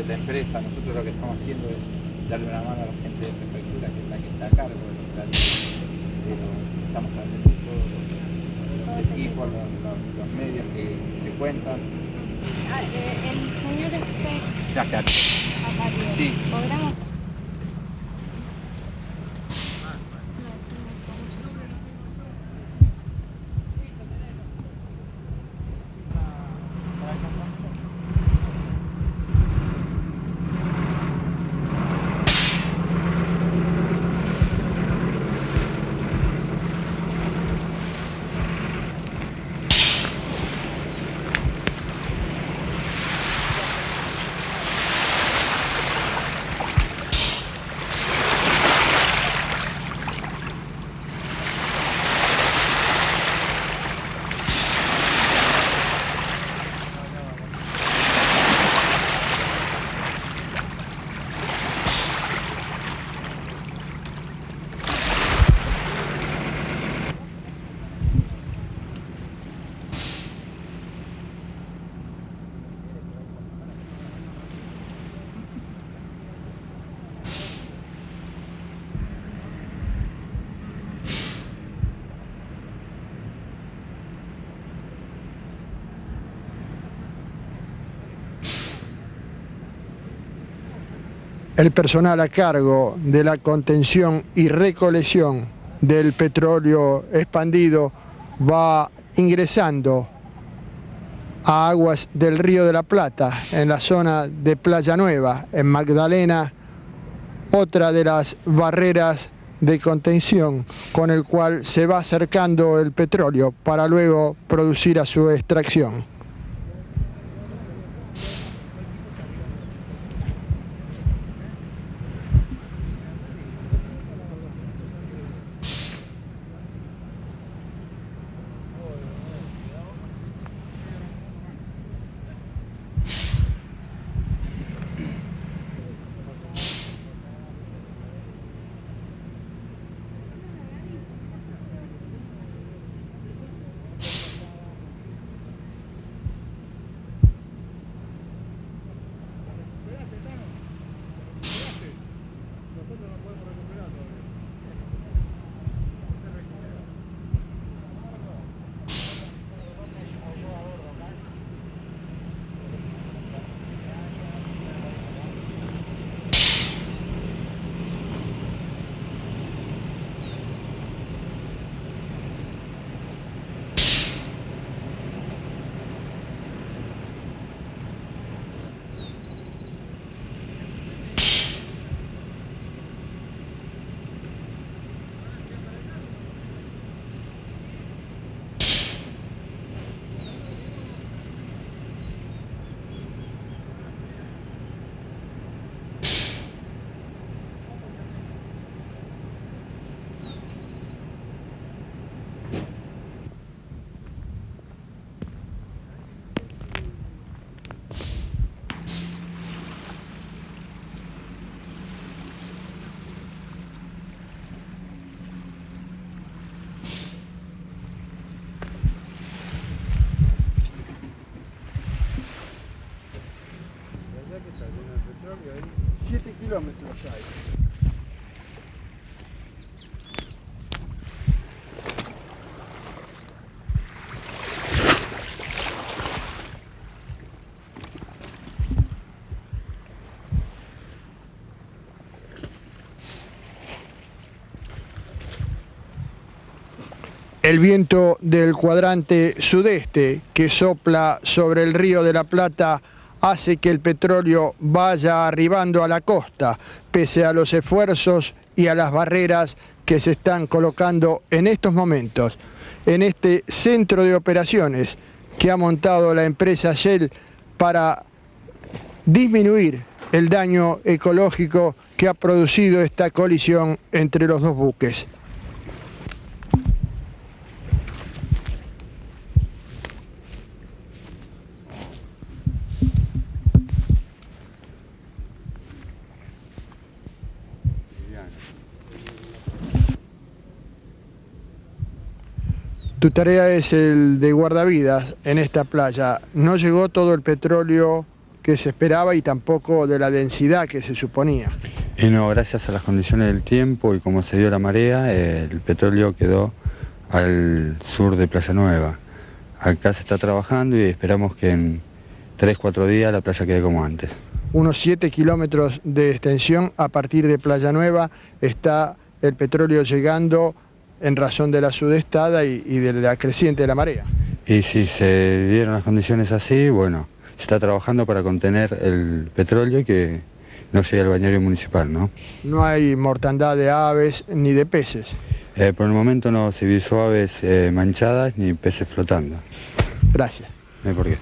de la empresa, nosotros lo que estamos haciendo es darle una mano a la gente de prefectura, que es la que está a cargo de los planes. Pero estamos trayendo todos los equipos, los, los- los medios que se cuentan. Ah, eh, el señor este Ya está. Sí. ¿podremos? El personal a cargo de la contención y recolección del petróleo expandido va ingresando a aguas del Río de la Plata, en la zona de Playa Nueva, en Magdalena, otra de las barreras de contención con el cual se va acercando el petróleo para luego producir a su extracción. Kilómetros hay. El viento del cuadrante sudeste que sopla sobre el río de la Plata hace que el petróleo vaya arribando a la costa, pese a los esfuerzos y a las barreras que se están colocando en estos momentos en este centro de operaciones que ha montado la empresa Shell para disminuir el daño ecológico que ha producido esta colisión entre los dos buques. Tu tarea es el de guardavidas en esta playa. No llegó todo el petróleo que se esperaba y tampoco de la densidad que se suponía. Y no, gracias a las condiciones del tiempo y como se dio la marea, el petróleo quedó al sur de Playa Nueva. Acá se está trabajando y esperamos que en 3-4 días la playa quede como antes. Unos 7 kilómetros de extensión a partir de Playa Nueva está el petróleo llegando en razón de la sudestada y, y de la creciente de la marea. Y si se dieron las condiciones así, bueno, se está trabajando para contener el petróleo y que no llegue al bañario municipal, ¿no? No hay mortandad de aves ni de peces. Eh, por el momento no se visó aves eh, manchadas ni peces flotando. Gracias. No hay por qué.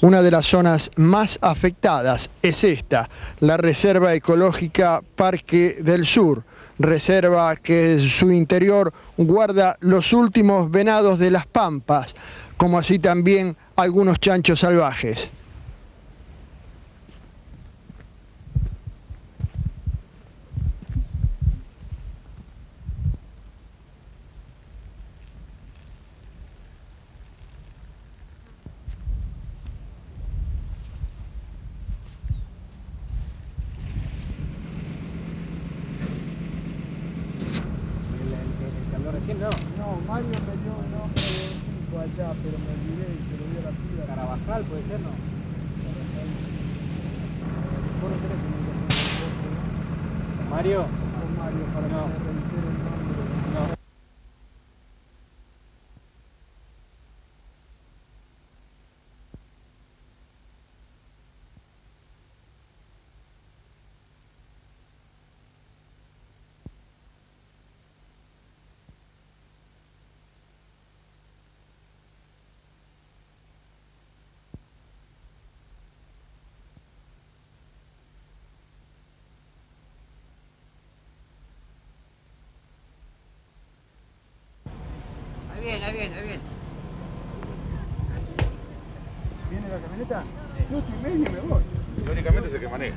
Una de las zonas más afectadas es esta, la Reserva Ecológica Parque del Sur, reserva que en su interior guarda los últimos venados de las pampas, como así también algunos chanchos salvajes. recién no. No, Mario me dio el nombre de un tipo allá, pero me olvidé y se lo dio la piba. Carabajal puede ser, ¿no? ¿Vos no querés que me llame Mario. con Mario viene, ahí viene, ahí viene. ¿Viene la camioneta? Minuto y medio y me voy. Teóricamente es el que maneja.